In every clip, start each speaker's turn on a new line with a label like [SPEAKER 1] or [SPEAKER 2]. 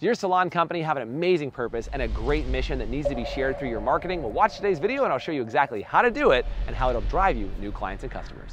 [SPEAKER 1] Does your salon company have an amazing purpose and a great mission that needs to be shared through your marketing? Well, watch today's video and I'll show you exactly how to do it and how it'll drive you new clients and customers.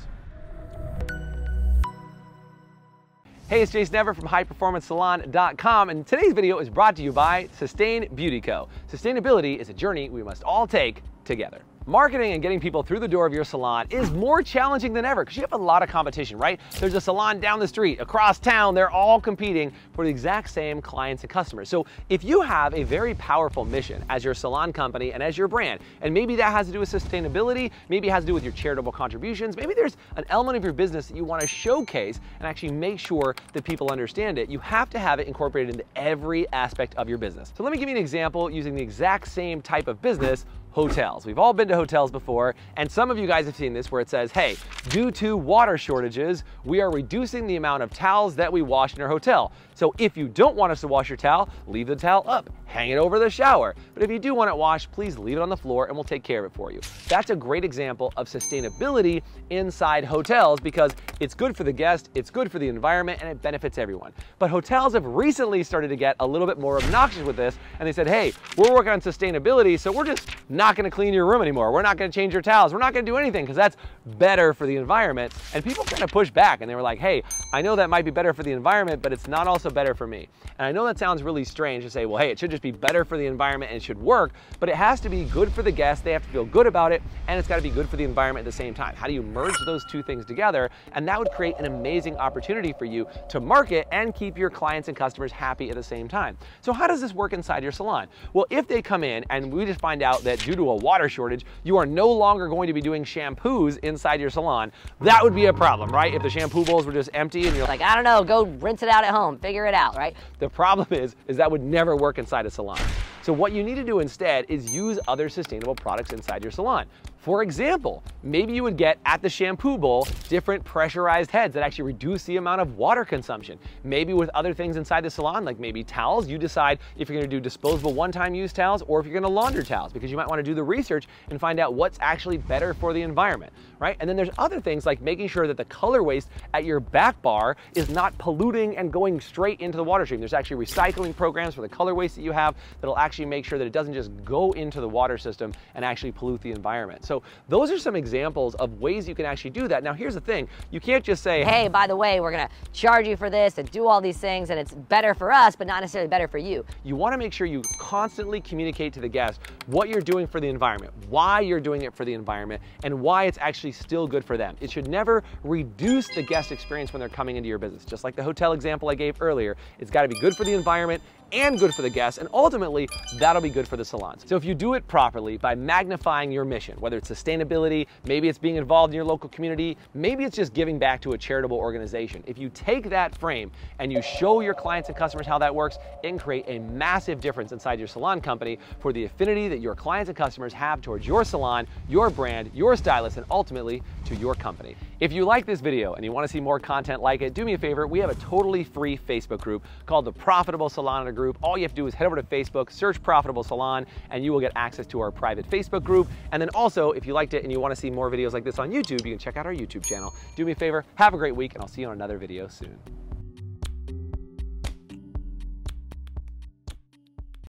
[SPEAKER 1] Hey, it's Jason Everett from HighPerformanceSalon.com, and today's video is brought to you by Sustain Beauty Co. Sustainability is a journey we must all take together. Marketing and getting people through the door of your salon is more challenging than ever because you have a lot of competition, right? There's a salon down the street, across town, they're all competing for the exact same clients and customers. So if you have a very powerful mission as your salon company and as your brand, and maybe that has to do with sustainability, maybe it has to do with your charitable contributions, maybe there's an element of your business that you want to showcase and actually make sure that people understand it, you have to have it incorporated into every aspect of your business. So let me give you an example using the exact same type of business hotels. We've all been to hotels before, and some of you guys have seen this where it says, hey, due to water shortages, we are reducing the amount of towels that we wash in our hotel. So if you don't want us to wash your towel, leave the towel up, hang it over the shower. But if you do want it washed, please leave it on the floor and we'll take care of it for you. That's a great example of sustainability inside hotels because it's good for the guest, it's good for the environment, and it benefits everyone. But hotels have recently started to get a little bit more obnoxious with this, and they said, hey, we're working on sustainability, so we're just not gonna clean your room anymore. We're not gonna change your towels. We're not gonna do anything because that's better for the environment. And people kind of pushed back and they were like, hey, I know that might be better for the environment, but it's not also better for me. And I know that sounds really strange to say, well, hey, it should just be better for the environment and it should work, but it has to be good for the guests. They have to feel good about it, and it's gotta be good for the environment at the same time. How do you merge those two things together? And that would create an amazing opportunity for you to market and keep your clients and customers happy at the same time. So how does this work inside your salon? Well, if they come in and we just find out that due to a water shortage, you are no longer going to be doing shampoos inside your salon, that would be a problem, right? If the shampoo bowls were just empty and you're
[SPEAKER 2] like, I don't know, go rinse it out at home, figure it out, right?
[SPEAKER 1] The problem is, is that would never work inside a salon. So what you need to do instead is use other sustainable products inside your salon. For example, maybe you would get at the shampoo bowl different pressurized heads that actually reduce the amount of water consumption. Maybe with other things inside the salon, like maybe towels, you decide if you're gonna do disposable one-time use towels or if you're gonna launder towels because you might wanna do the research and find out what's actually better for the environment, right? And then there's other things like making sure that the color waste at your back bar is not polluting and going straight into the water stream. There's actually recycling programs for the color waste that you have that'll actually make sure that it doesn't just go into the water system and actually pollute the environment. So those are some examples of ways you can actually do that. Now here's the thing, you can't just say,
[SPEAKER 2] hey, by the way, we're gonna charge you for this and do all these things and it's better for us, but not necessarily better for you.
[SPEAKER 1] You wanna make sure you constantly communicate to the guest what you're doing for the environment, why you're doing it for the environment, and why it's actually still good for them. It should never reduce the guest experience when they're coming into your business. Just like the hotel example I gave earlier, it's gotta be good for the environment and good for the guests, and ultimately, that'll be good for the salons. So if you do it properly by magnifying your mission, whether it's sustainability, maybe it's being involved in your local community, maybe it's just giving back to a charitable organization. If you take that frame and you show your clients and customers how that works, it can create a massive difference inside your salon company for the affinity that your clients and customers have towards your salon, your brand, your stylist, and ultimately to your company. If you like this video and you want to see more content like it, do me a favor, we have a totally free Facebook group called the Profitable Salon Group. All you have to do is head over to Facebook, search Profitable Salon, and you will get access to our private Facebook group. And then also, if you liked it and you want to see more videos like this on YouTube, you can check out our YouTube channel. Do me a favor, have a great week, and I'll see you on another video soon.